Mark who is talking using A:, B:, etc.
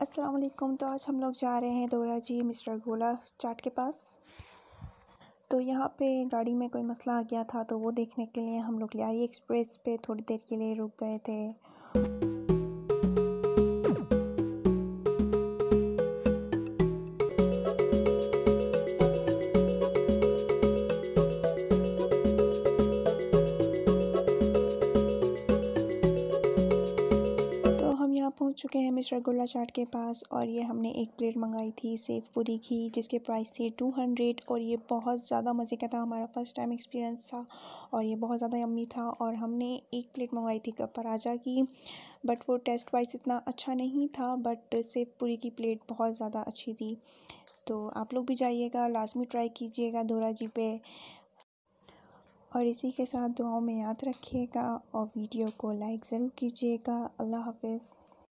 A: अस्सलाम वालेकुम तो आज हम लोग जा रहे हैं दोरा जी मिस्टर गोला चाट के पास। तो यहाँ पे गाड़ी में कोई मसला आ गया था तो वो देखने के लिए हम लोग लियारी एक्सप्रेस पे थोड़ी देर के लिए रुक गए थे। पहुँच चुके हैं मिस्टर गुल्ला चाट के पास और ये हमने एक प्लेट मंगाई थी सेव पूरी की, जिसके प्राइस थी टू हंड्रेड और ये बहुत ज़्यादा मज़े का था, हमारा फ़र्स्ट टाइम एक्सपीरियंस था और ये बहुत ज़्यादा यम्मी था और हमने एक प्लेट मंगाई थी पराजा की बट वो टेस्ट वाइज इतना अच्छा नहीं था बट सेव पूरी की प्लेट बहुत ज़्यादा अच्छी थी। तो आप लोग भी जाइएगा, लाजमी ट्राई कीजिएगा दोरा जी पे। और इसी के साथ दुआओं में याद रखिएगा और वीडियो को लाइक ज़रूर कीजिएगा। अल्लाह हाफिज़।